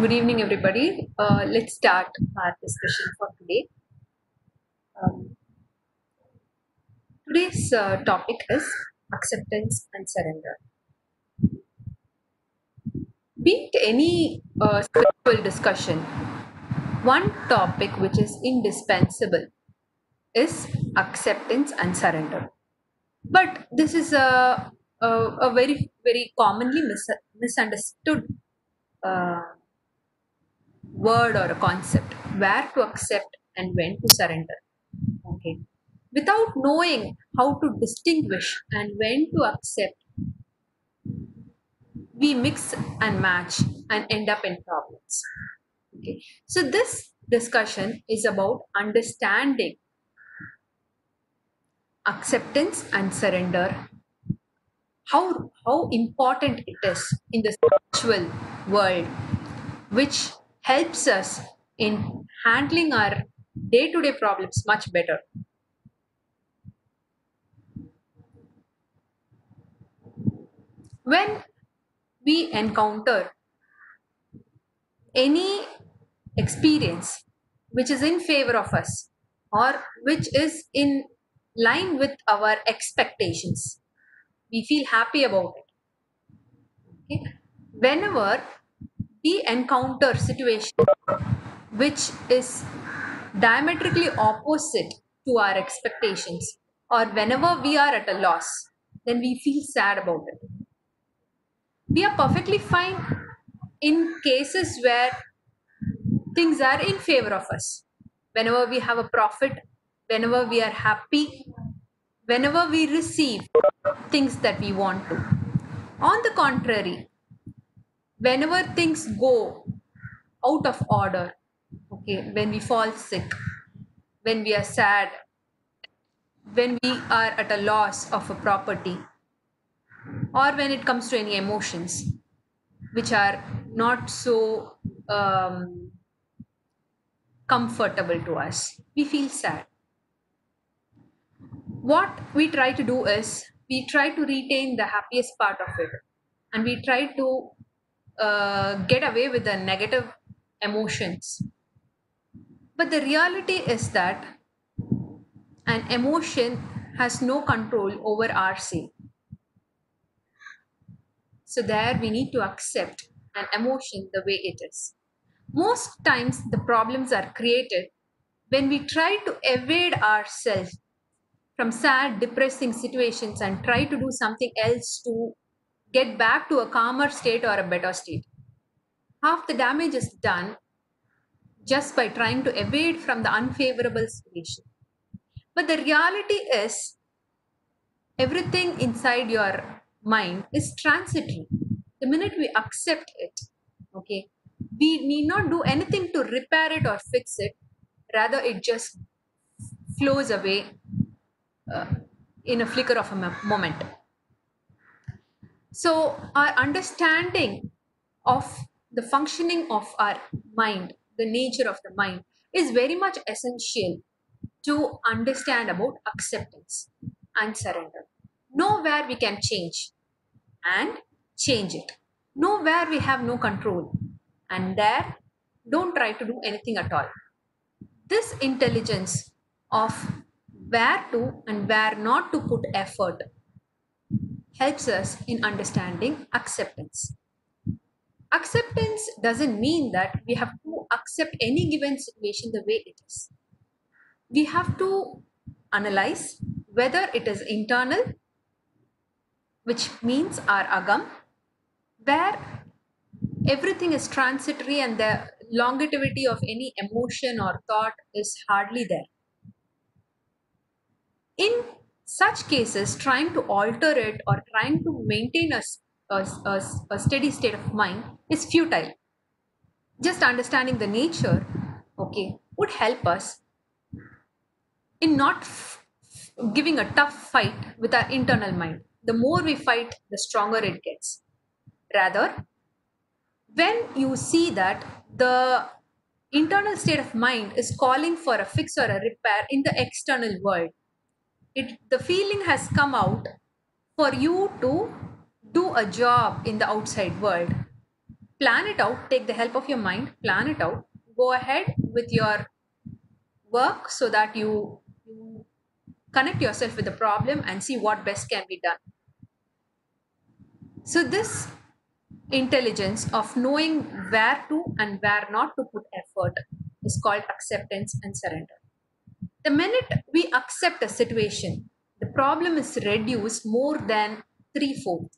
Good evening, everybody. Uh, let's start our discussion for today. Um, today's uh, topic is acceptance and surrender. Be it any uh, spiritual discussion, one topic which is indispensable is acceptance and surrender. But this is a, a, a very, very commonly mis- misunderstood uh, word or a concept where to accept and when to surrender. Okay. Without knowing how to distinguish and when to accept we mix and match and end up in problems. Okay. So this discussion is about understanding acceptance and surrender. How how important it is in the spiritual world which helps us in handling our day to day problems much better. When we encounter any experience which is in favor of us or which is in line with our expectations, we feel happy about it. Okay? Whenever we encounter situation which is diametrically opposite to our expectations. Or whenever we are at a loss then we feel sad about it. We are perfectly fine in cases where things are in favor of us. Whenever we have a profit whenever we are happy whenever we receive things that we want to. On the contrary whenever things go out of order okay when we fall sick when we are sad when we are at a loss of a property or when it comes to any emotions which are not so um, comfortable to us we feel sad. What we try to do is we try to retain the happiest part of it and we try to uh, get away with the negative emotions. But the reality is that an emotion has no control over our say. So, there we need to accept an emotion the way it is. Most times, the problems are created when we try to evade ourselves from sad, depressing situations and try to do something else to get back to a calmer state or a better state. Half the damage is done just by trying to evade from the unfavorable situation. But the reality is, everything inside your mind is transitory. The minute we accept it, okay, we need not do anything to repair it or fix it, rather, it just flows away uh, in a flicker of a moment. So, our understanding of the functioning of our mind, the nature of the mind, is very much essential to understand about acceptance and surrender. Know where we can change and change it. Know where we have no control, and there don't try to do anything at all. This intelligence of where to and where not to put effort helps us in understanding acceptance. Acceptance doesn't mean that we have to accept any given situation the way it is. We have to analyze whether it is internal, which means our agam, where everything is transitory and the longevity of any emotion or thought is hardly there. In such cases, trying to alter it or trying to maintain a, a, a, a steady state of mind is futile. Just understanding the nature, okay, would help us in not giving a tough fight with our internal mind. The more we fight, the stronger it gets. Rather, when you see that the internal state of mind is calling for a fix or a repair in the external world, it the feeling has come out for you to do a job in the outside world. Plan it out take the help of your mind plan it out. Go ahead with your work so that you, you connect yourself with the problem and see what best can be done. So this intelligence of knowing where to and where not to put effort is called acceptance and surrender the minute we accept a situation the problem is reduced more than threefold.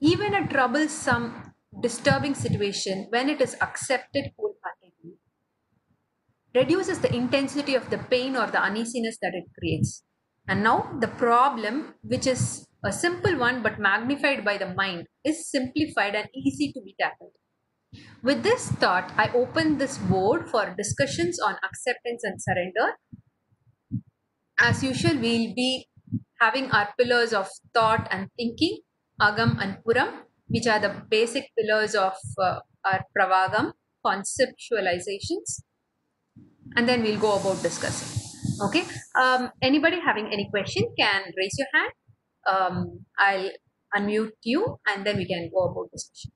Even a troublesome disturbing situation when it is accepted wholeheartedly reduces the intensity of the pain or the uneasiness that it creates. And now the problem which is a simple one but magnified by the mind is simplified and easy to be tackled. With this thought i open this board for discussions on acceptance and surrender as usual we'll be having our pillars of thought and thinking agam and puram which are the basic pillars of uh, our pravagam conceptualizations. And then we'll go about discussing. Okay? Um, anybody having any question can raise your hand. Um, i'll unmute you and then we can go about discussion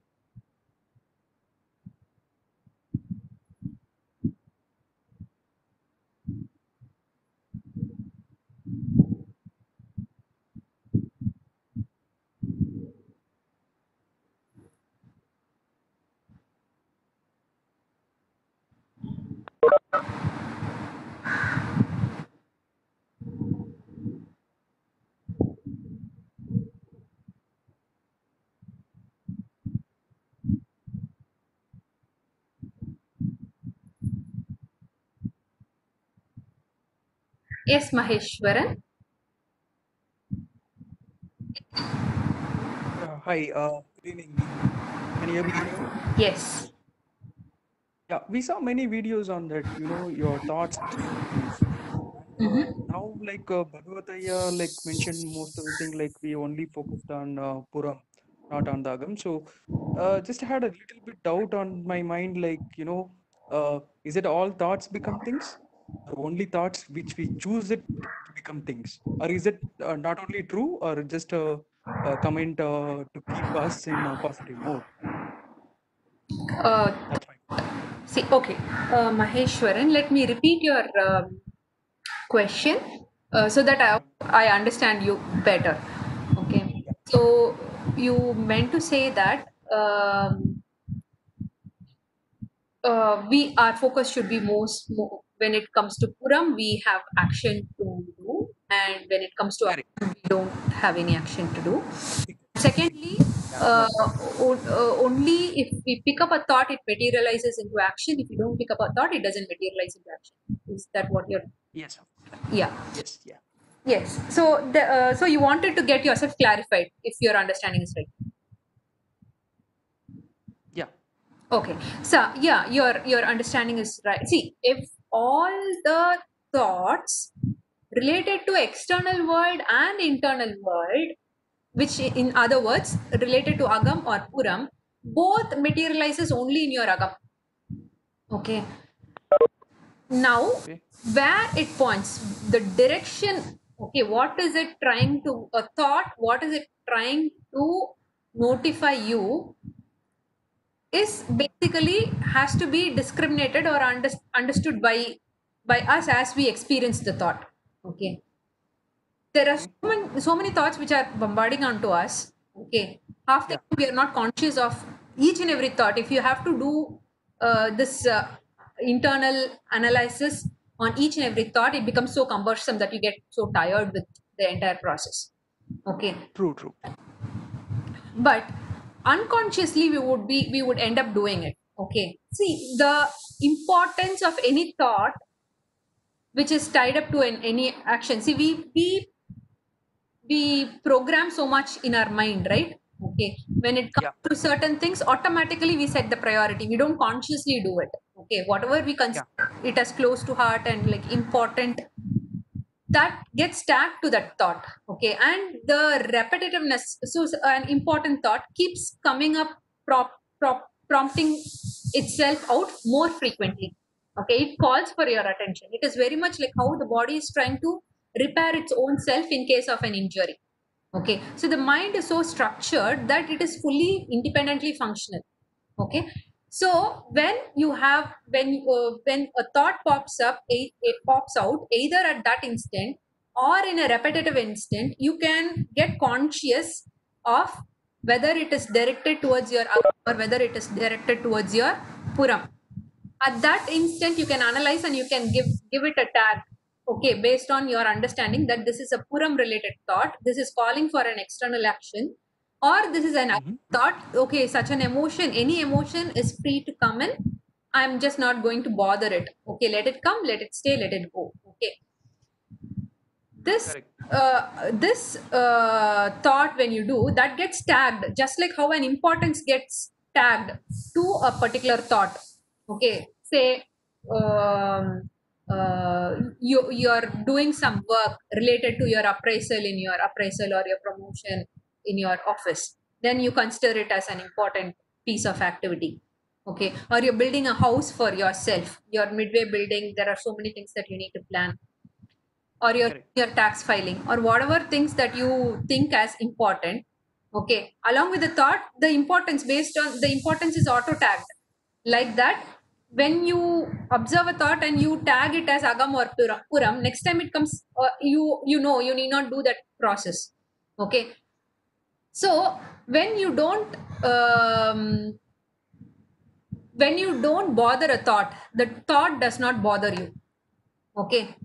yes maheshwaran Uh, hi, uh, good evening. Can you hear me? yes Yeah, we saw many videos on that, you know, your thoughts. Mhm. Now, like uh, Bhagavataya, like mentioned most of the thing, like we only focused on uh, Puram, not on Agam. So, uh, just had a little bit doubt on my mind, like, you know, uh, is it all thoughts become things? Only thoughts which we choose it to become things? Or is it uh, not only true or just a, a comment uh, to keep us in a positive mode? uh. See, okay, uh, Maheshwaran, let me repeat your um, question uh, so that I, I understand you better. Okay, so you meant to say that um, uh, we our focus should be most mo- when it comes to Puram, we have action to do, and when it comes to Correct. Agam, we don't have any action to do. Secondly, uh, uh, only if we pick up a thought, it materializes into action. If you don't pick up a thought, it doesn't materialize into action. Is that what you're? Yes. Yeah. Yes. Yeah. Yes. So the uh, so you wanted to get yourself clarified if your understanding is right. Yeah. Okay. So yeah, your your understanding is right. See, if all the thoughts related to external world and internal world, which in other words related to Agam or Puram, both materializes only in your Agam. Okay. Now where it points, the direction, okay, what is it trying to a thought, what is it trying to notify you is basically has to be discriminated or under, understood by by us as we experience the thought okay there are so many, so many thoughts which are bombarding onto us okay half the time we are not conscious of each and every thought if you have to do uh, this uh, internal analysis on each and every thought it becomes so cumbersome that you get so tired with the entire process okay True. True. but unconsciously we would be we would end up doing it. Okay. See the importance of any thought which is tied up to an, any action. See we we we program so much in our mind right? Okay. When it comes Yeah. to certain things automatically we set the priority. We don't consciously do it. Okay. Whatever we consider it as close to heart and like important that gets tagged to that thought okay? And the repetitiveness so an important thought keeps coming up prop, prop, prompting itself out more frequently okay? It calls for your attention. It is very much like how the body is trying to repair its own self in case of an injury okay? So the mind is so structured that it is fully independently functional okay so when you have when uh, when a thought pops up it, it pops out either at that instant or in a repetitive instant you can get conscious of whether it is directed towards your or whether it is directed towards your puram. At that instant you can analyze and you can give give it a tag okay based on your understanding that this is a puram related thought. This is calling for an external action or this is an Mhm. thought okay such an emotion any emotion is free to come in. I'm just not going to bother it. Okay let it come let it stay let it go. Okay. This uh, this uh, thought when you do that gets tagged just like how an importance gets tagged to a particular thought. Okay say um, uh, you you're doing some work related to your appraisal in your appraisal or your promotion in your office then you consider it as an important piece of activity okay? Or you're building a house for yourself. You're midway building there are so many things that you need to plan. Or your your tax filing or whatever things that you think as important okay? Along with the thought the importance based on the importance is auto tagged like that when you observe a thought and you tag it as agam or Pura- puram next time it comes uh, you you know you need not do that process okay so when you don't um, when you don't bother a thought the thought does not bother you. Okay?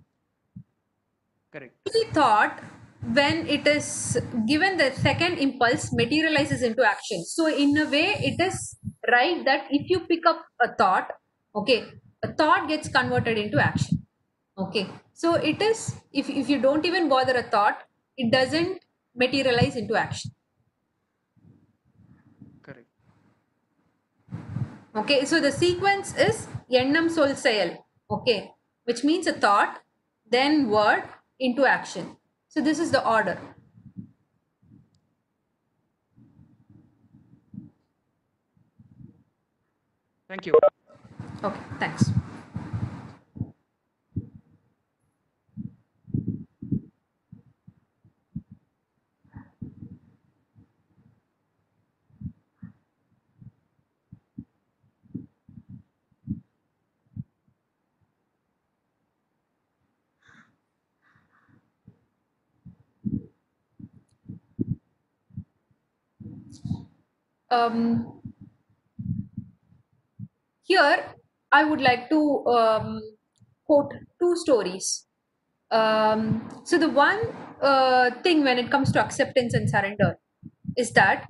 Correct. Every thought when it is given the second impulse materializes into action. So in a way it is right that if you pick up a thought okay a thought gets converted into action. Okay? So it is if, if you don't even bother a thought it doesn't materialize into action okay so the sequence is எண்ணம் சொல் செயல் okay which means a thought then word into action so this is the order Thank you. okay thanks Um, here I would like to um, quote two stories. Um, so the one uh, thing when it comes to acceptance and surrender is that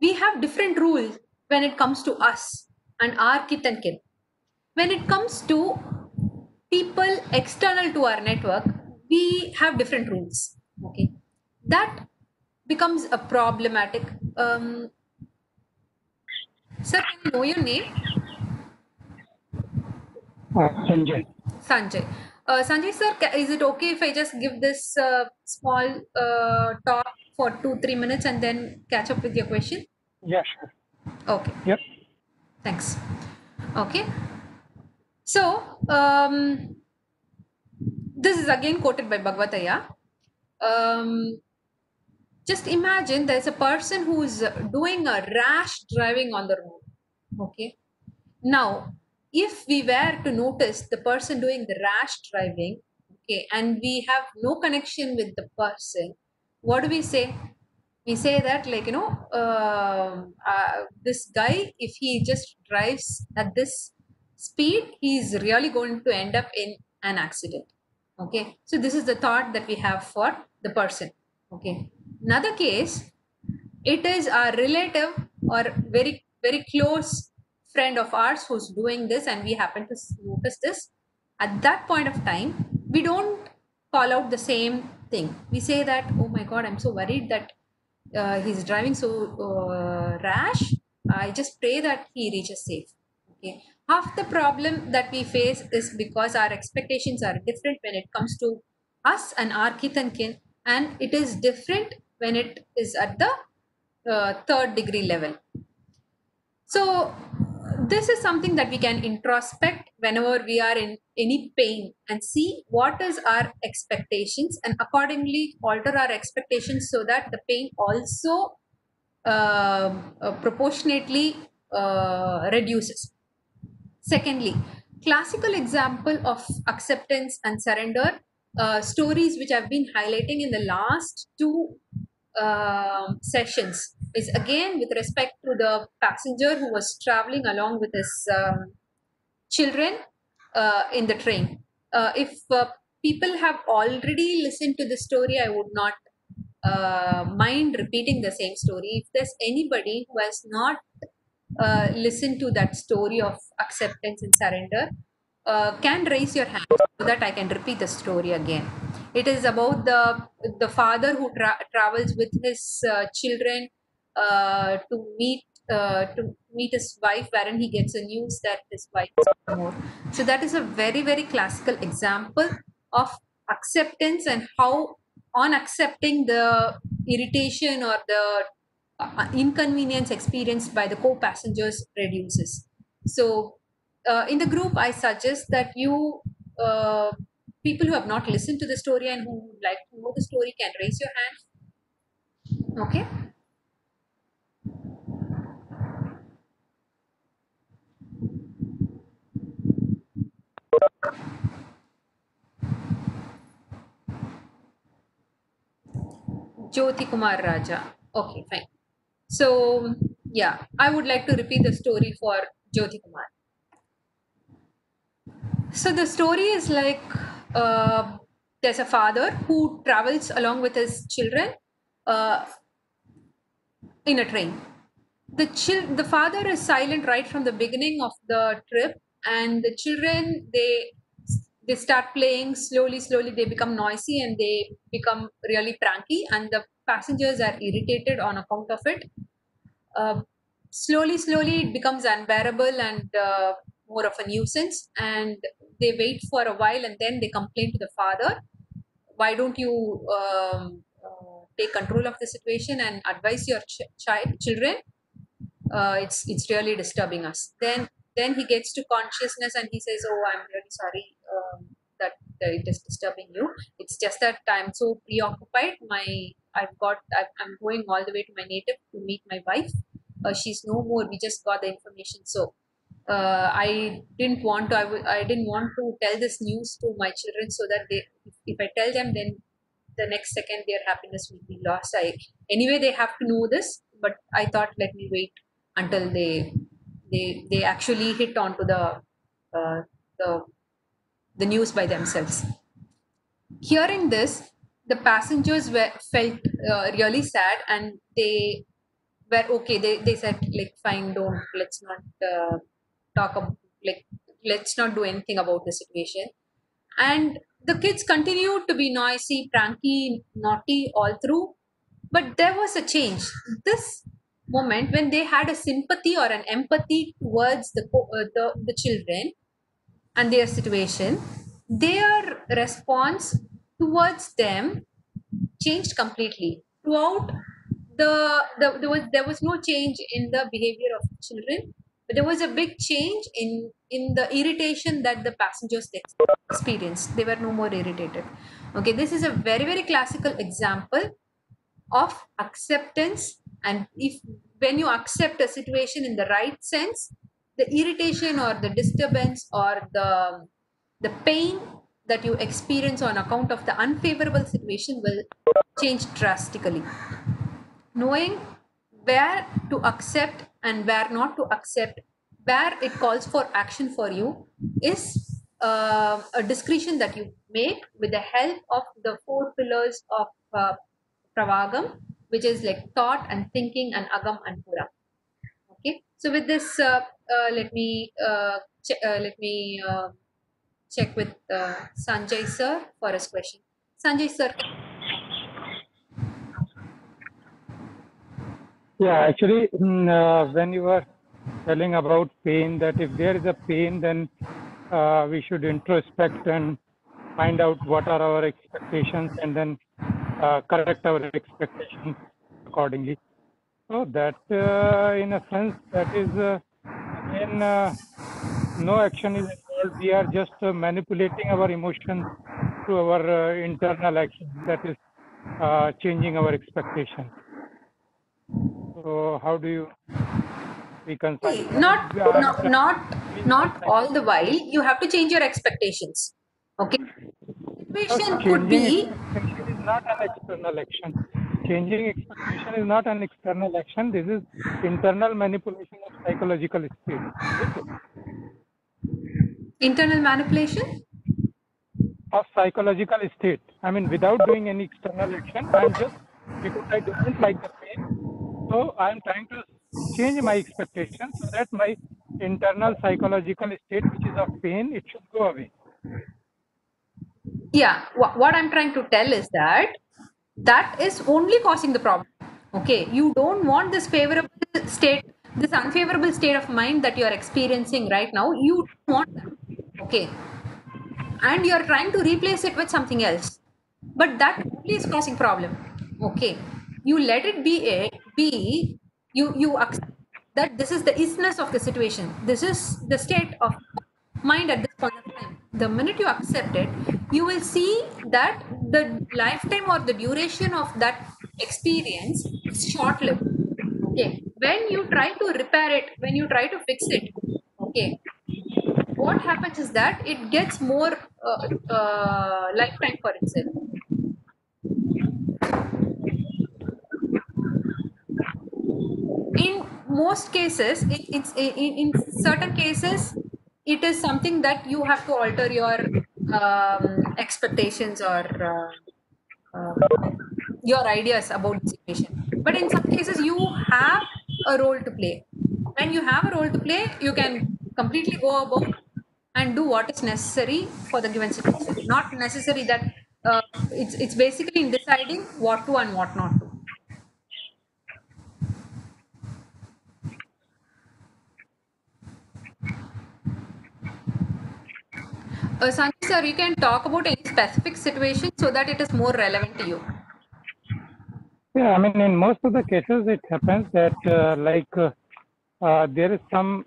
we have different rules when it comes to us and our kith and kin. When it comes to people external to our network, we have different rules. Okay, that becomes a problematic. Um, sir, can you know your name? Uh, Sanjay. Sanjay. Uh, Sanjay sir, is it okay if I just give this uh, small uh, talk for two, three minutes and then catch up with your question? Yeah, sure. Okay, Yep. thanks. Okay. So, um, this is again quoted by Bhagavataya. Um, just imagine there's a person who's doing a rash driving on the road. Okay. Now, if we were to notice the person doing the rash driving, okay, and we have no connection with the person, what do we say? We say that, like, you know, um uh, this guy, if he just drives at this speed, he's really going to end up in an accident. Okay, so this is the thought that we have for the person. Okay, another case, it is our relative or very very close friend of ours who's doing this and we happen to notice this. At that point of time we don't call out the same thing. We say that oh my god i'm so worried that uh, he's driving so uh, rash. I just pray that he reaches safe. Okay. Half the problem that we face is because our expectations are different when it comes to us and our kith and kin and it is different when it is at the uh, third degree level so this is something that we can introspect whenever we are in any pain and see what is our expectations and accordingly alter our expectations so that the pain also um, uh, proportionately uh, reduces. Secondly, classical example of acceptance and surrender uh, stories which I've been highlighting in the last two um sessions is again with respect to the passenger who was traveling along with his um, children uh, in the train. Uh, if uh, people have already listened to the story, I would not uh, mind repeating the same story. If there's anybody who has not uh, listened to that story of acceptance and surrender, uh, can raise your hand so that I can repeat the story again. It is about the the father who tra- travels with his uh, children uh, to meet uh, to meet his wife, wherein he gets a news that his wife is more. So that is a very very classical example of acceptance and how on accepting the irritation or the uh, inconvenience experienced by the co-passengers reduces. So uh, in the group, I suggest that you uh, people who have not listened to the story and who would like to know the story can raise your hand. Okay. Jyoti Kumar Raja. Okay, fine. So, yeah, I would like to repeat the story for Jyoti Kumar. So, the story is like uh, there's a father who travels along with his children uh, in a train. The, chil- the father is silent right from the beginning of the trip, and the children they they start playing slowly slowly they become noisy and they become really pranky and the passengers are irritated on account of it uh, slowly slowly it becomes unbearable and uh, more of a nuisance and they wait for a while and then they complain to the father. Why don't you um, uh, take control of the situation and advise your ch- child children? Uh, it's it's really disturbing us. Then then he gets to consciousness and he says oh i'm really sorry um, that, that it is disturbing you. It's just that i'm so preoccupied. My i've got i'm going all the way to my native to meet my wife. Uh, she's no more. We just got the information. So uh, i didn't want to I w- I didn't want to tell this news to my children so that they if, i tell them then the next second their happiness will be lost. I anyway they have to know this but i thought let me wait until they they they actually hit onto the uh, the the news by themselves. Hearing this the passengers were felt uh, really sad and they were okay. They, they said like fine don't let's not uh, talk about like let's not do anything about the situation. And the kids continued to be noisy pranky naughty all through. But there was a change. This moment when they had a sympathy or an empathy towards the uh, the, the children and their situation their response towards them changed completely. Throughout the, the there was there was no change in the behavior of children but there was a big change in in the irritation that the passengers experienced. They were no more irritated. Okay this is a very very classical example of acceptance. And if when you accept a situation in the right sense the irritation or the disturbance or the the pain that you experience on account of the unfavorable situation will change drastically. Knowing where to accept and where not to accept where it calls for action for you is uh, a discretion that you make with the help of the four pillars of uh, pravagam which is like thought and thinking and agam and pura. Okay? So with this uh, uh, let me uh, uh, let me check with sanjay sir for his question. Sanjay sir Yeah, actually, mm, uh, when you were telling about pain, that if there is a pain, then uh, we should introspect and find out what are our expectations and then uh, correct our expectations accordingly. So that, uh, in a sense, that is uh, again uh, no action is involved. We are just uh, manipulating our emotions through our uh, internal action. That is uh, changing our expectations. So how do you reconcile. Not not not not all the while you have to change your expectations okay situation could changing be expectation is not an external action. Changing expectation is not an external action. This is internal manipulation of psychological state. internal manipulation Of psychological state. I mean, without doing any external action, I'm just because I don't like the pain. So I'm trying to change my expectation so that my internal psychological state, which is of pain, it should go away. yeah wha- what i'm trying to tell is that that is only causing the problem okay? You don't want this favorable state this unfavorable state of mind that you are experiencing right now. You don't want that okay? And you're trying to replace it with something else. But that only is causing problem okay you let it be a be you you accept that this is the isness of the situation. This is the state of mind at this point of time. The minute you accept it you will see that the lifetime or the duration of that experience is short lived okay. When you try to repair it when you try to fix it okay what happens is that it gets more uh, uh, lifetime for itself in most cases it, it's in, in certain cases it is something that you have to alter your um, expectations or uh, uh, your ideas about the situation. But in some cases you have a role to play. When you have a role to play you can completely go about and do what is necessary for the given situation. Not necessary that uh, it's it's basically in deciding what to and what not to Uh, Sanjay sir, you can talk about any specific situation so that it is more relevant to you. Yeah, I mean, in most of the cases, it happens that uh, like uh, uh, there is some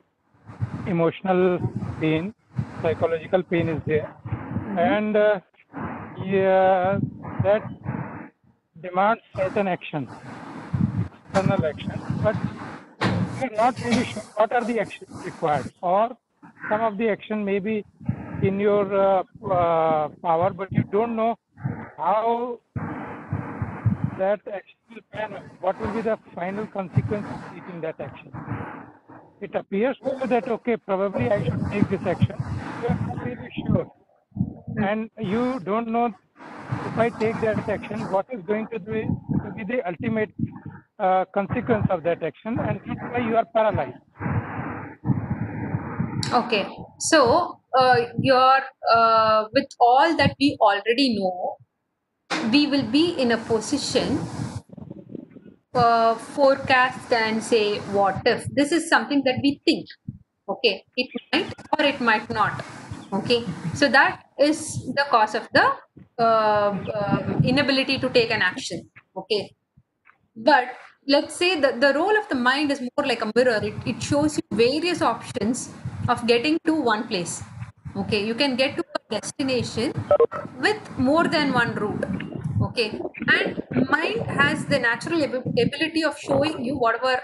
emotional pain, psychological pain is there, and uh, yeah, that demands certain action, external action, but you're not really sure what are the actions required, or some of the action may be in your uh, uh, power, but you don't know how that action will pan out. What will be the final consequence of taking that action? It appears to you that, okay, probably I should take this action. You are not really sure. And you don't know if I take that action, what is going to be, to be the ultimate uh, consequence of that action, and that's why you are paralyzed. Okay, so uh, you're uh, with all that we already know, we will be in a position uh, forecast and say what if? This is something that we think okay? It might or it might not okay? So that is the cause of the uh, um, inability to take an action okay? But let's say that the role of the mind is more like a mirror. It, it shows you various options of getting to one place okay you can get to a destination with more than one route. Okay and mind has the natural ability of showing you whatever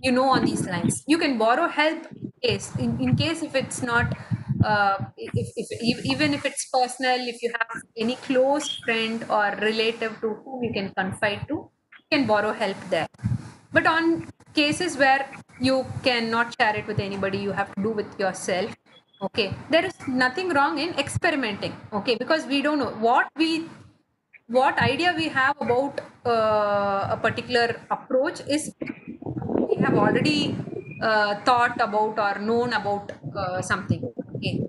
you know on these lines. You can borrow help in case in, in case if it's not uh, if, if, if even if it's personal if you have any close friend or relative to whom you can confide to you can borrow help there. But on cases where you cannot share it with anybody you have to do with yourself okay. There is nothing wrong in experimenting. Okay. Because we don't know. What we what idea we have about uh, a particular approach is we have already uh, thought about or known about uh, something. Okay.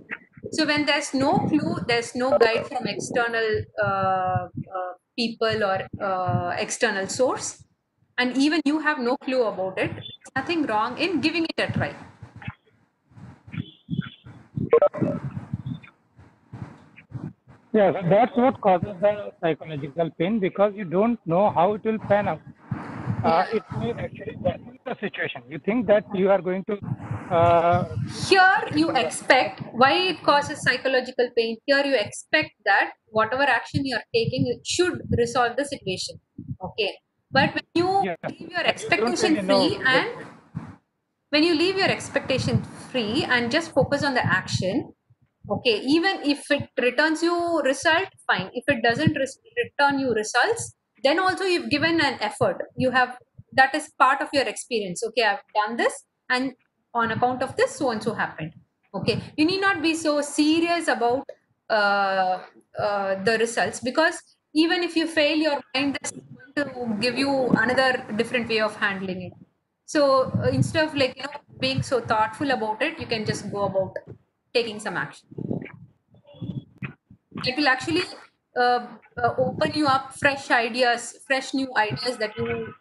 So when there's no clue there's no guide from external uh, uh, people or uh, external source and even you have no clue about it nothing wrong in giving it a try Yeah, that's what causes the psychological pain because you don't know how it will pan out. Uh, it may actually worsen the situation. You think that you are going to uh, here you expect why it causes psychological pain here you expect that whatever action you are taking it should resolve the situation okay but when you Yeah. leave your You expectation really free and when you leave your expectation free and just focus on the action okay even if it returns you result fine. If it doesn't res- return you results then also you've given an effort. You have that is part of your experience. Okay i've done this and on account of this so and so happened. Okay you need not be so serious about uh, uh, the results because even if you fail your mind is going to give you another different way of handling it. So uh, instead of like you know being so thoughtful about it you can just go about taking some action. It will actually uh, uh, open you up fresh ideas fresh new ideas that you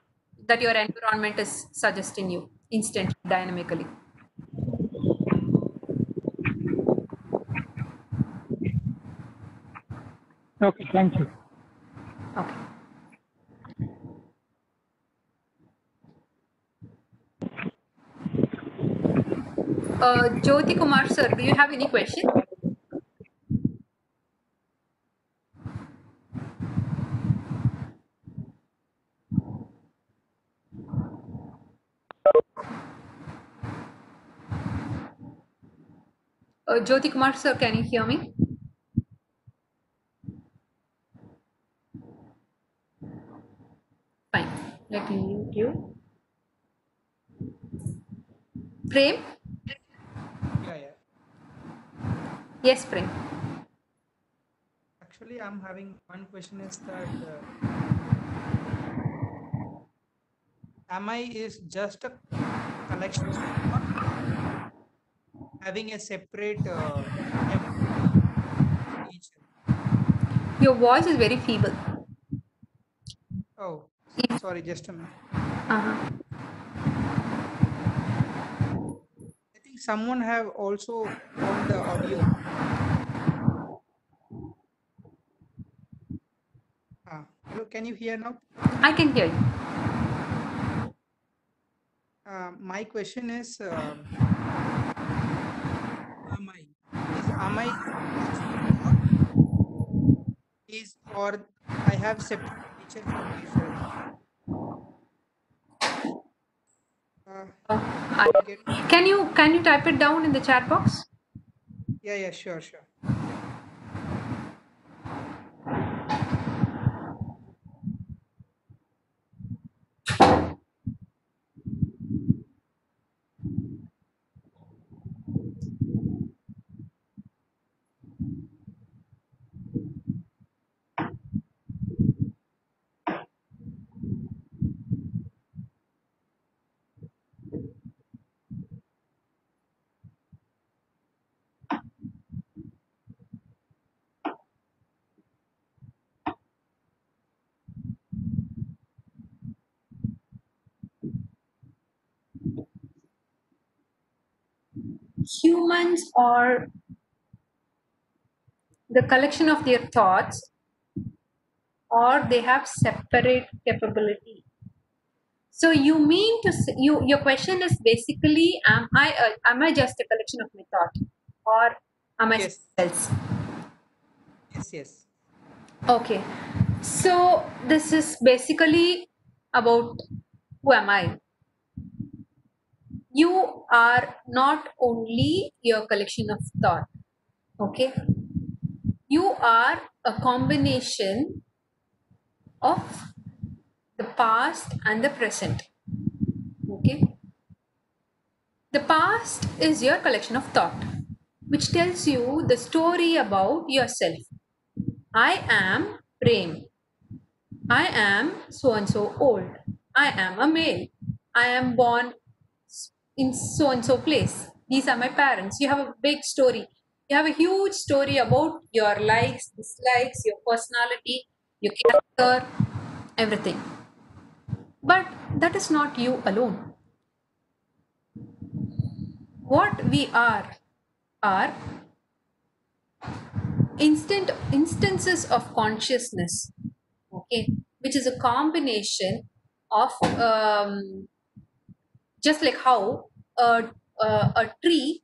that your environment is suggesting you instantly dynamically. Okay, thank you. okay uh, jyoti kumar sir do you have any question? Uh, jyoti kumar sir can you hear me? Fine. Let me mute you. Prem Yeah, yeah. Yes prem Actually, I'm having one question is that uh, MI is just a collection having a separate uh, each. your voice is very feeble Oh, sorry, just a minute. uh-huh. I think someone have also on the audio. Ah, hello, can you hear now? i can hear you Uh, my question is, um, am I is am I is or I have separate teacher from myself? Uh, Uh, I, can you can you type it down in the chat box yeah, yeah, sure, sure. Humans are the collection of their thoughts or they have separate capability so you mean to say, you your question is basically am i a, am i just a collection of my thought or am i Yes. something else Yes, yes. okay so this is basically about who am i you are not only your collection of thought okay? You are a combination of the past and the present okay? The past is your collection of thought which tells you the story about yourself. I am prem. I am so and so old. I am a male. I am born in so and so place. These are my parents. You have a big story. You have a huge story about your likes dislikes your personality your character everything. But that is not you alone. What we are are instant instances of consciousness okay which is a combination of um, just like how a, a, a tree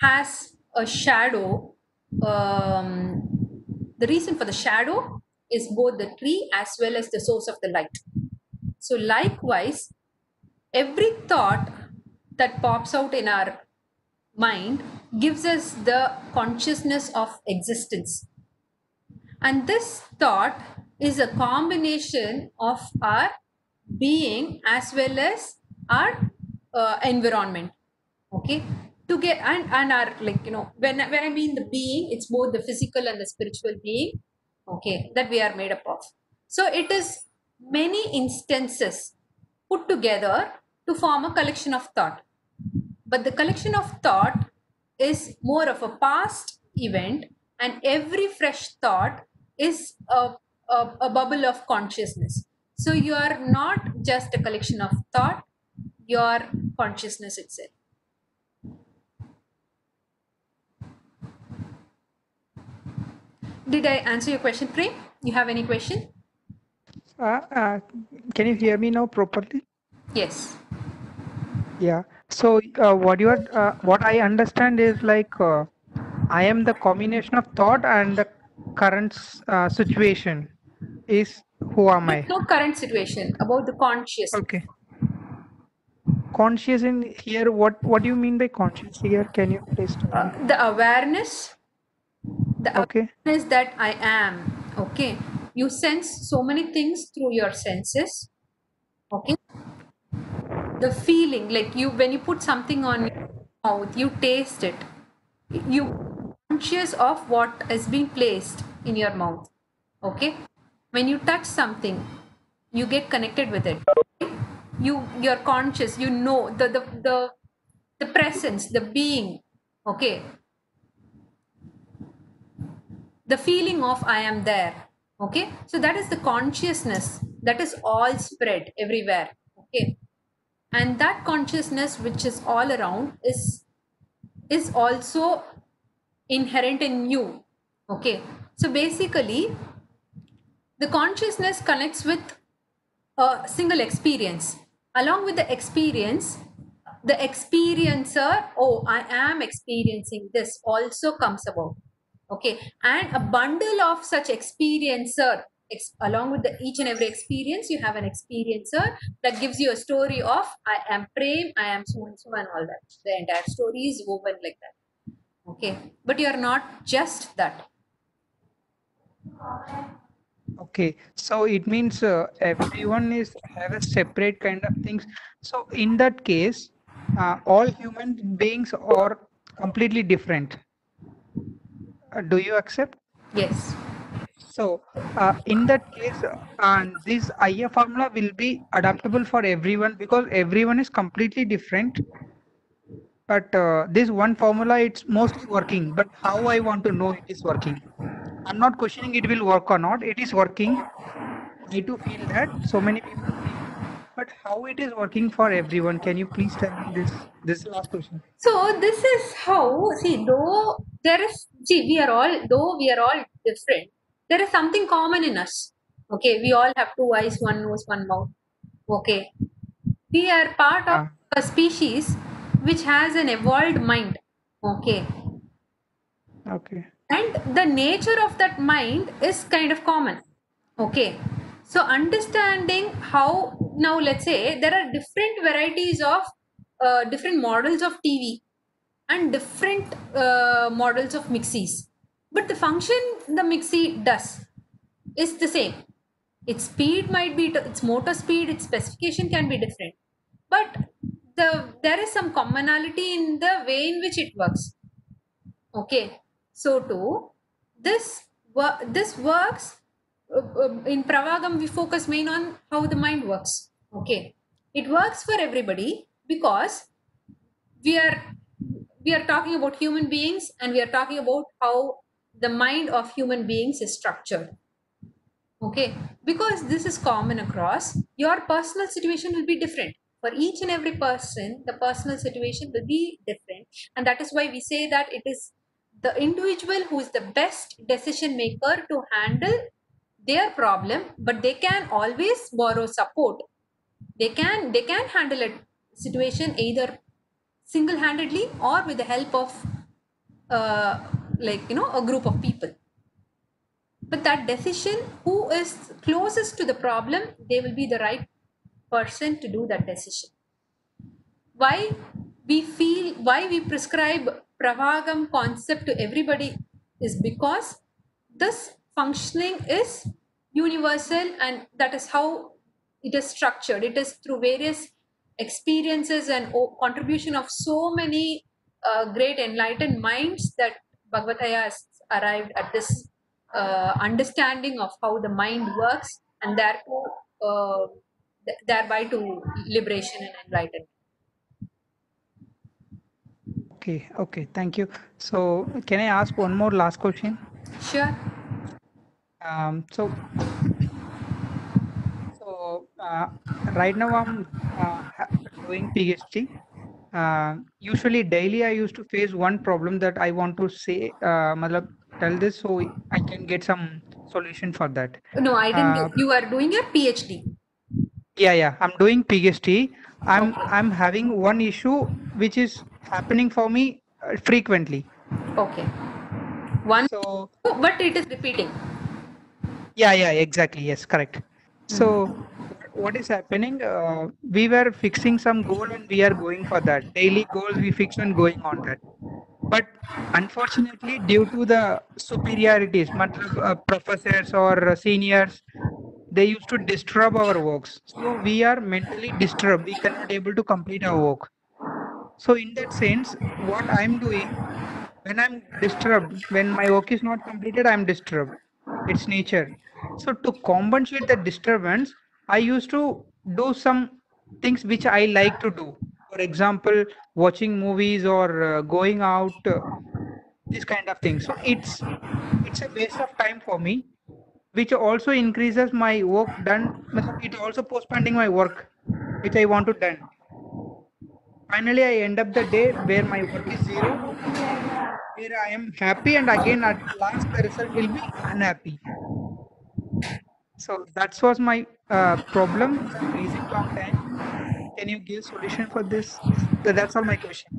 has a shadow um, the reason for the shadow is both the tree as well as the source of the light so likewise every thought that pops out in our mind gives us the consciousness of existence. And this thought is a combination of our being as well as our uh, environment. Okay. To get and, and our like you know when when I mean the being, it's both the physical and the spiritual being, okay, that we are made up of. So it is many instances put together to form a collection of thought. But the collection of thought is more of a past event, and every fresh thought is a, a, a bubble of consciousness. So you are not just a collection of thought, your consciousness itself. Did I answer your question, Prem? You have any question? Uh, uh, can you hear me now properly? Yes. Yeah. So uh, what you are, uh, what I understand is like uh, I am the combination of thought and the current uh, situation is who am I? No current situation about the conscious. Okay. Conscious in here, what what do you mean by conscious here? Can you please Uh, the awareness, the Okay. awareness that I am. Okay. You sense so many things through your senses. Okay. The feeling, like you when you put something on your mouth, you taste it. You conscious of what is being placed in your mouth. Okay. When you touch something, you get connected with it. You you're conscious. You know the the the the presence, the being. Okay. the feeling of I am there. Okay, so that is the consciousness that is all spread everywhere. Okay, and that consciousness which is all around is is also inherent in you. Okay, so basically, the consciousness connects with a single experience. Along with the experience, the experiencer, oh, I am experiencing this, also comes about. Okay, and a bundle of such experiencer, ex- along with the each and every experience, you have an experiencer that gives you a story of I am Prem, I am so and so, and all that. The entire story is woven like that. Okay, but you are not just that. Okay. So it means uh, everyone is have a separate kind of things. So in that case, uh, all human beings are completely different. Uh, do you accept? Yes. So, uh, in that case, uh, and this IA formula will be adaptable for everyone because everyone is completely different. But uh, this one formula, it's mostly working. But how I want to know it is working? I'm not questioning it will work or not. It is working. I too feel that so many people. But how it is working for everyone? Can you please tell me this? This last question. So this is how see though there is see we are all though we are all different there is something common in us. Okay, we all have two eyes, one nose, one mouth. Okay, we are part of Ah. a species which has an evolved mind. Okay, Okay. and the nature of that mind is kind of common. Okay. So understanding how now let's say there are different varieties of uh, different models of tv and different uh, models of mixies. But the function the mixie does is the same. Its speed might be its motor speed its specification can be different. But the there is some commonality in the way in which it works. Okay so too this wo- this works uh, uh, in pravagam we focus main on how the mind works. Okay it works for everybody because we are we are talking about human beings and we are talking about how the mind of human beings is structured. Okay because this is common across your personal situation will be different for each and every person the personal situation will be different. And that is why we say that it is the individual who is the best decision maker to handle their problem but they can always borrow support. They can they can handle a situation either single handedly or with the help of uh, like you know a group of people. But that decision who is closest to the problem they will be the right person to do that decision. Why we feel why we prescribe pravagam concept to everybody is because this functioning is universal and that is how it is structured. It is through various experiences and contribution of so many uh, great enlightened minds that bhagavataya has arrived at this uh, understanding of how the mind works and therefore uh, th- thereby to liberation and enlightenment Okay, okay, thank you. So, can I ask one more last question? sure Um, so, so uh, right now I'm uh, doing PhD. Uh, usually daily I used to face one problem that I want to say, uh, tell this so I can get some solution for that. no i didn't Uh, you are doing your phd Yeah, yeah, I'm doing PhD. I'm I'm having one issue which is happening for me uh, frequently. okay one So but it is repeating Yeah, yeah, exactly. Yes, correct. So, what is happening? Uh, we were fixing some goal and we are going for that. Daily goals we fix and going on that. But unfortunately, due to the superiorities, matlab, uh, professors or uh, seniors, they used to disturb our works. So we are mentally disturbed. We cannot able to complete our work. So in that sense, what I'm doing when I'm disturbed, when my work is not completed, I'm disturbed. It's nature. So to compensate the disturbance, I used to do some things which I like to do. For example, watching movies or uh, going out, uh, this kind of thing. So it's it's a waste of time for me, which also increases my work done. It also postponing my work, which I want to done. Finally, I end up the day where my work is zero, where I am happy, and again at last the result will be unhappy. So that was my uh, problem. I'm long time. Can you give solution for this? So that's all my question.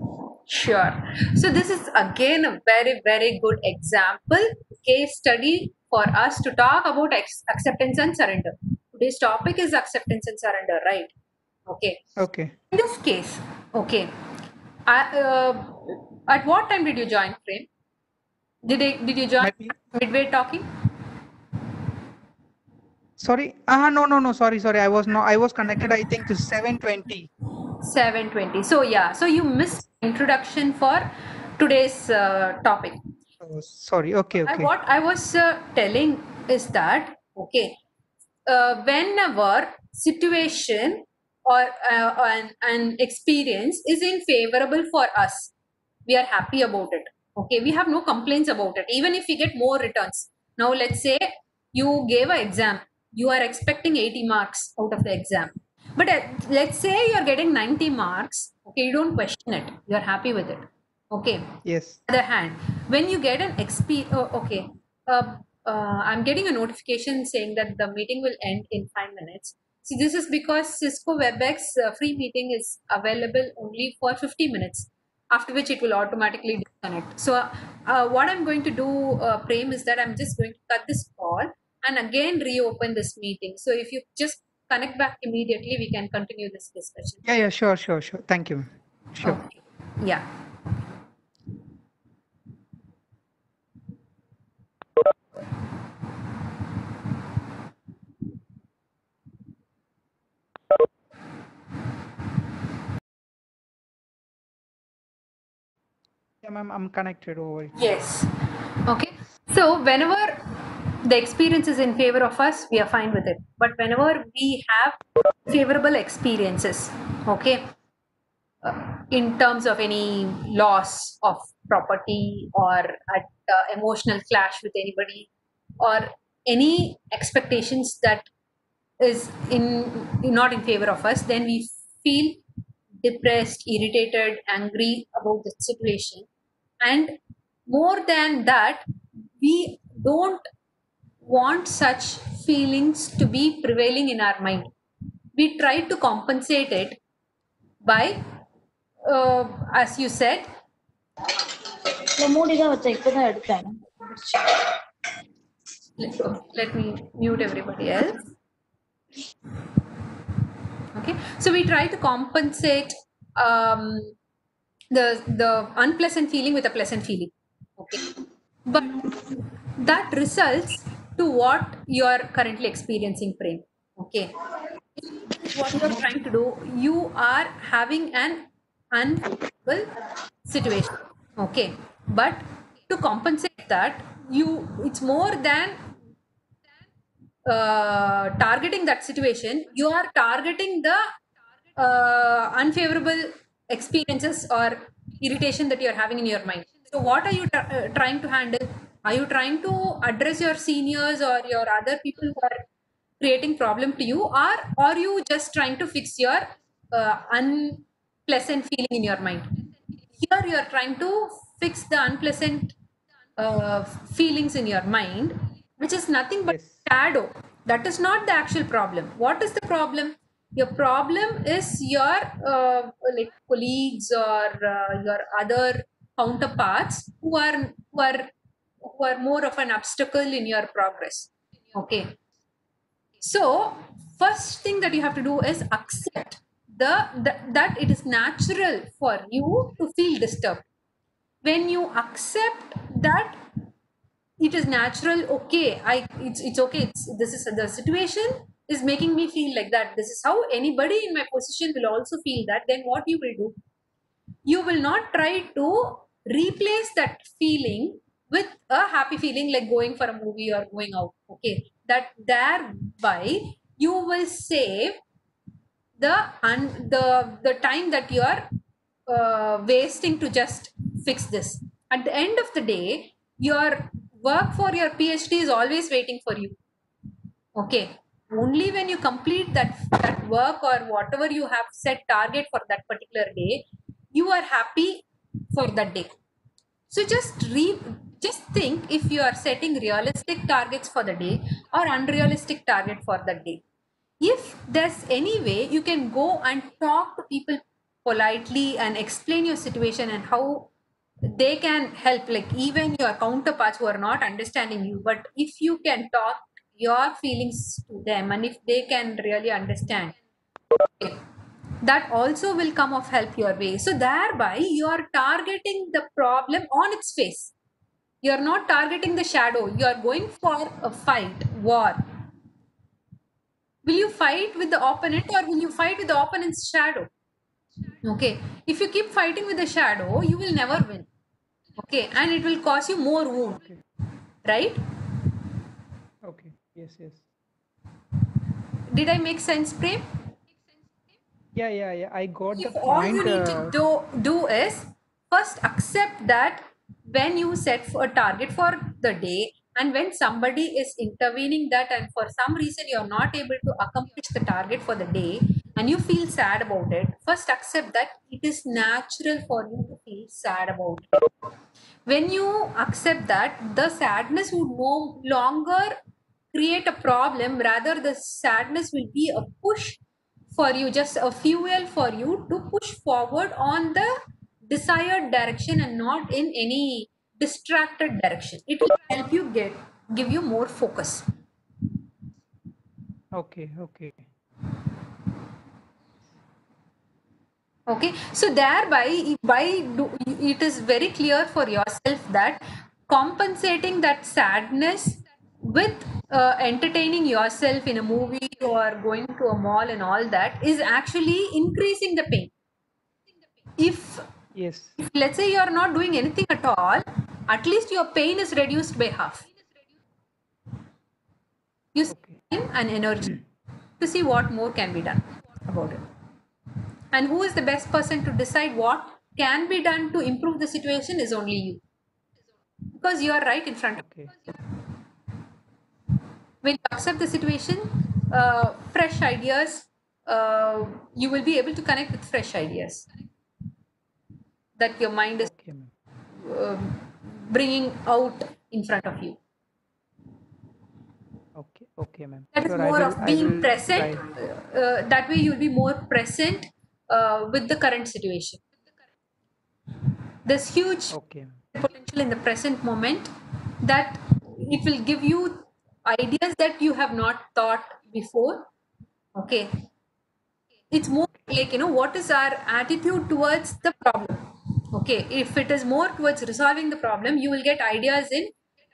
Sure. So this is again a very, very good example, case study for us to talk about acceptance and surrender. Today's topic is acceptance and surrender, right? Okay. Okay. In this case, okay. I, uh, at what time did you join Prem? Did I, did you join My- midway talking? Sorry. Ah, no, no, no. Sorry, sorry. I was no. I was connected. I think to 720. 720. So yeah, so you missed introduction for today's uh, topic. Oh, sorry. Okay, I- what I was uh, telling is that okay, uh, whenever situation or uh, an, an experience is in favorable for us, we are happy about it. Okay, we have no complaints about it. Even if we get more returns. Now let's say you gave an exam, you are expecting 80 marks out of the exam. But uh, let's say you're getting 90 marks. Okay, you don't question it. You're happy with it. Okay Yes. other hand when you get an XP oh, okay uh, uh, i'm getting a notification saying that the meeting will end in five minutes see this is because cisco webex uh, free meeting is available only for 50 minutes after which it will automatically disconnect so uh, uh, what i'm going to do uh, prem is that i'm just going to cut this call and again reopen this meeting so if you just connect back immediately we can continue this discussion Yeah, yeah. Sure, sure, sure. Thank you. Sure. Okay. yeah Yeah, ma'am. I'm connected over. Yes. Okay. So whenever the experience is in favor of us, we are fine with it. But whenever we have favorable experiences, okay, uh, in terms of any loss of property or at, uh, emotional clash with anybody or any expectations that is in not in favor of us, then we feel depressed, irritated, angry about the situation. And more than that, we don't want such feelings to be prevailing in our mind. We try to compensate it by, uh, as you said, let, me mute everybody else. Okay, so we try to compensate um, the the unpleasant feeling with a pleasant feeling. Okay, but that results to what you are currently experiencing prem. Okay? What you are trying to do you are having an unfavorable situation. Okay? But to compensate that you it's more than uh, targeting that situation you are targeting the uh, unfavorable experiences or irritation that you are having in your mind. So what are you uh, trying to handle are you trying to address your seniors or your other people who are creating problem to you? Or are you just trying to fix your uh, unpleasant feeling in your mind? Here you are trying to fix the unpleasant uh, feelings in your mind which is nothing but Yes. shadow. That is not the actual problem. What is the problem? Your problem is your uh, like colleagues or uh, your other counterparts who are who are who are more of an obstacle in your progress. Okay. So first thing that you have to do is accept the, the that it is natural for you to feel disturbed. When you accept that it is natural okay i it's it's okay it's this is the situation is making me feel like that. This is how anybody in my position will also feel that then what you will do? You will not try to replace that feeling with a happy feeling like going for a movie or going out okay? That thereby you will save the un- the the time that you are uh, wasting to just fix this. At the end of the day your work for your phd is always waiting for you okay? Only when you complete that that work or whatever you have set target for that particular day you are happy for that day. So just re just think if you are setting realistic targets for the day or unrealistic target for the day. If there's any way you can go and talk to people politely and explain your situation and how they can help like even your counterparts who are not understanding you but if you can talk your feelings to them and if they can really understand that also will come of help your way. So thereby you are targeting the problem on its face you are not targeting the shadow you are going for a fight war will you fight with the opponent or will you fight with the opponent's shadow okay if you keep fighting with the shadow you will never win okay and it will cause you more wound Okay. right Okay. Yes. Yes. did i make sense prem Yeah, yeah, yeah. I got the if all you point. need to uh, do, do is first accept that when you set a target for the day and when somebody is intervening that and for some reason you're not able to accomplish the target for the day and you feel sad about it first accept that it is natural for you to feel sad about it. When you accept that the sadness would no longer create a problem rather the sadness will be a push for you just a fuel for you to push forward on the desired direction and not in any distracted direction. It will help you get give you more focus. Okay, okay. okay? So thereby by do, it is very clear for yourself that compensating that sadness with uh, entertaining yourself in a movie or going to a mall and all that is actually increasing the pain. If Yes. if let's say you are not doing anything at all at least your pain is reduced by half you save Okay. time and energy to see what more can be done about it and who is the best person to decide what can be done to improve the situation is only you because you are right in front of Okay. when you accept the situation uh, fresh ideas uh, you will be able to connect with fresh ideas that your mind is Okay, um, bringing out in front of you. Okay. Okay, ma'am. that is Sure, more will- of being will present uh, uh, that way you'll be more present uh, with the current situation. There's huge Okay, potential in the present moment that it will give you ideas that you have not thought before. Okay? It's more like you know what is our attitude towards the problem okay if it is more towards resolving the problem you will get ideas in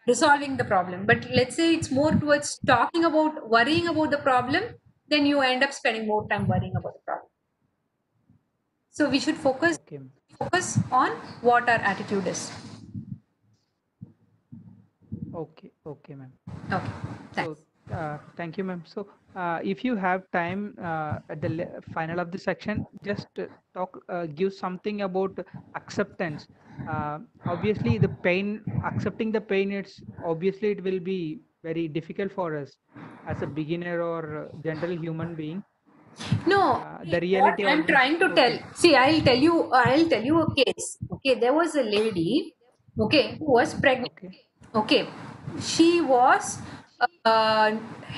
resolving the problem but let's say it's more towards talking about worrying about the problem then you end up spending more time worrying about the problem so we should focus Okay. focus on what our attitude is Okay. Okay, ma'am. okay So, thanks uh, thank you, ma'am. So, uh, if you have time uh, at the final of the section, just uh, talk, uh, give something about acceptance. Uh, obviously, the pain, accepting the pain, it's obviously it will be very difficult for us as a beginner or general human being. no the what reality i'm trying to tell see i'll tell you i'll tell you a case okay there was a lady okay who was pregnant Okay. okay she was uh,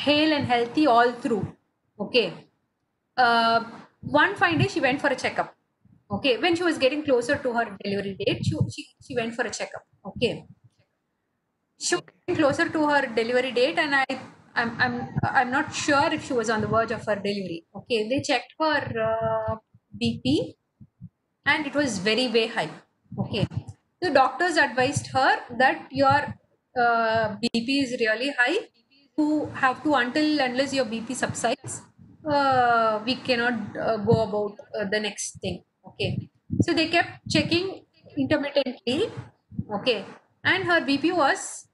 hale and healthy all through okay? Uh, one fine day she went for a checkup okay? When she was getting closer to her delivery date she, she, she went for a checkup okay? She was getting closer to her delivery date and i i'm i'm i'm not sure if she was on the verge of her delivery okay? They checked her uh, bp and it was very way high okay? The doctors advised her that your uh, bp is really high you have to until unless your bp subsides uh, we cannot uh, go about uh, the next thing okay? So they kept checking intermittently okay? And her bp was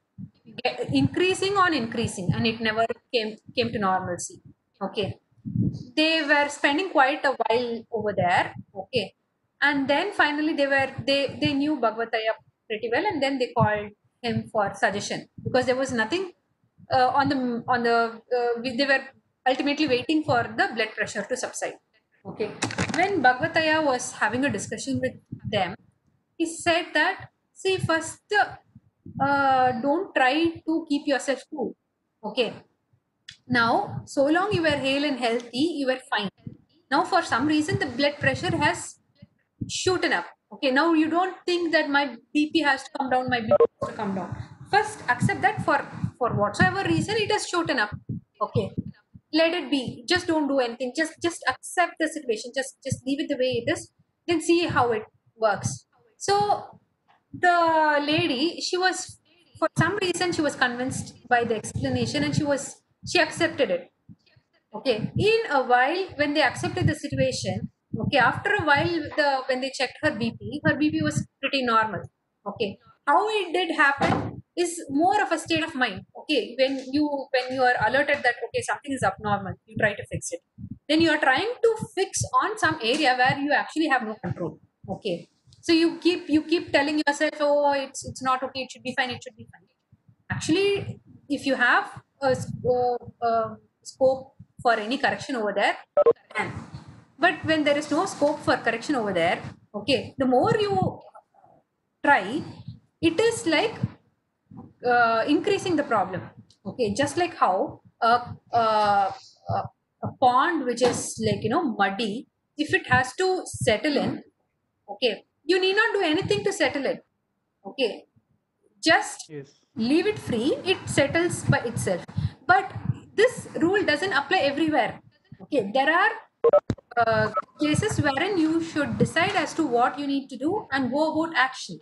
increasing on increasing and it never came came to normalcy okay? They were spending quite a while over there okay? And then finally they were they they knew bhagavataya pretty well and then they called him for suggestion because there was nothing uh, on the on the uh, they were ultimately waiting for the blood pressure to subside. Okay. When bhagavataya was having a discussion with them he said that see first uh, don't try to keep yourself cool. Okay. Now so long you were hale and healthy you were fine. Now for some reason the blood pressure has shooten up. Okay. Now you don't think that my bp has to come down my bp has to come down. First accept that for for whatsoever reason it has shooten up. Okay. Let it be. Just don't do anything. Just just accept the situation. Just just leave it the way it is. Then see how it works. So the lady she was for some reason she was convinced by the explanation and she was she accepted it. Okay. In a while when they accepted the situation okay after a while the when they checked her bp her bp was pretty normal. Okay. How it did happen is more of a state of mind. Okay when you when you are alerted that okay something is abnormal you try to fix it. Then you are trying to fix on some area where you actually have no control. Okay. So you keep you keep telling yourself oh it's it's not okay it should be fine it should be fine. Actually if you have a, uh, uh, scope for any correction over there but when there is no scope for correction over there okay the more you try it is like uh, increasing the problem. Okay just like how a, a, a, pond which is like you know muddy if it has to settle in okay you need not do anything to settle it. Okay just Yes. leave it free it settles by itself. But this rule doesn't apply everywhere. Okay there are uh, cases wherein you should decide as to what you need to do and go about action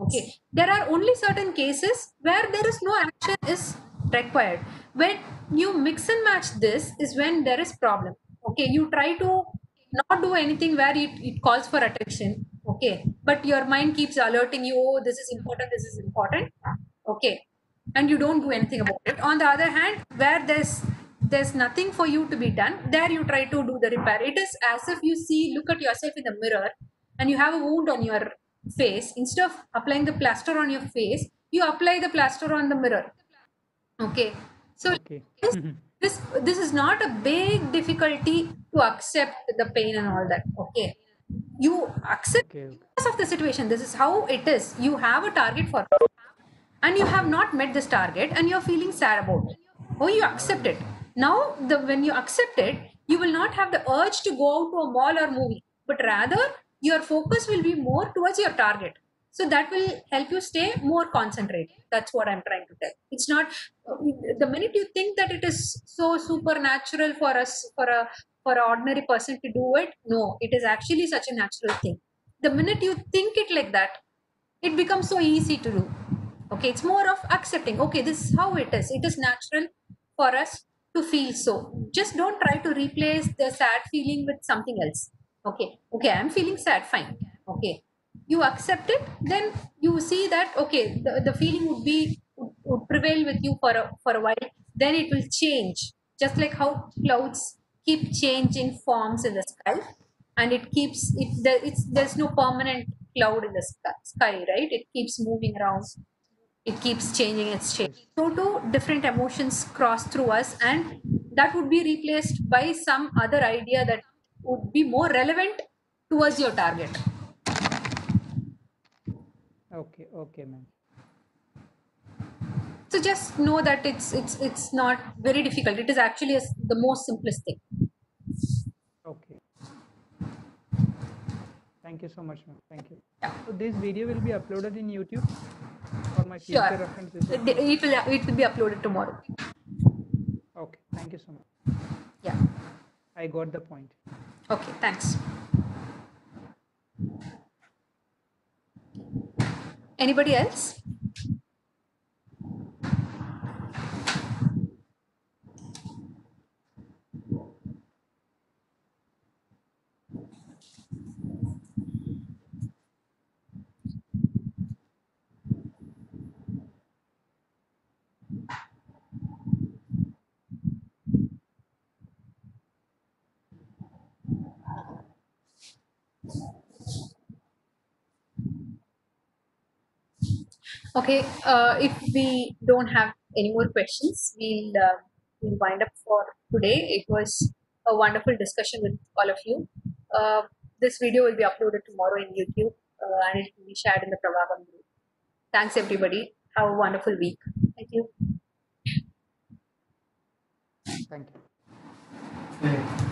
okay. There are only certain cases where there is no action is required. When you mix and match this is when there is problem. Okay. You try to not do anything where it, it calls for attention. Okay. But your mind keeps alerting you oh this is important this is important. Okay. And you don't do anything about it. On the other hand where there's there's nothing for you to be done there you try to do the repair. It is as if you see look at yourself in the mirror and you have a wound on your face instead of applying the plaster on your face you apply the plaster on the mirror okay so Okay. this, Mhm. this this is not a big difficulty to accept the pain and all that okay you accept Okay. okay. because of the situation this is how it is you have a target for and you have not met this target and you're feeling sad about it oh you accept it now the when you accept it you will not have the urge to go out to a mall or movie but rather your focus will be more towards your target so that will help you stay more concentrated that's what i'm trying to tell it's not the minute you think that it is so supernatural for us for a for an ordinary person to do it no it is actually such a natural thing the minute you think it like that, it becomes so easy to do. Okay, it's more of accepting. Okay, this is how it is. It is natural for us to feel so. Just don't try to replace the sad feeling with something else. Okay, okay, I'm feeling sad. Fine. Okay, you accept it, then you see that okay, the, the feeling would be would, would prevail with you for a for a while. Then it will change, just like how clouds keep changing forms in the sky, and it keeps it. There, it's there's no permanent cloud in the sky, sky, right? It keeps moving around. It keeps changing its shape. So do different emotions cross through us, and that would be replaced by some other idea that would be more relevant towards your target. Okay, okay, ma'am. So just know that it's it's it's not very difficult. It is actually a the most simplest thing. Okay. Thank you so much, ma'am. Thank you. Yeah. So this video will be uploaded in YouTube for my future Sure. reference. Is it? It, it will it will be uploaded tomorrow. Okay. Thank you so much. Yeah. I got the point. Okay. Thanks. Anybody else? Okay, uh, if we don't have any more questions, we'll, uh, we'll wind up for today. It was a wonderful discussion with all of you. Uh, this video will be uploaded tomorrow in YouTube uh, and it will be shared in the Pravagam group. Thanks, everybody. Have a wonderful week. Thank you. Thank you.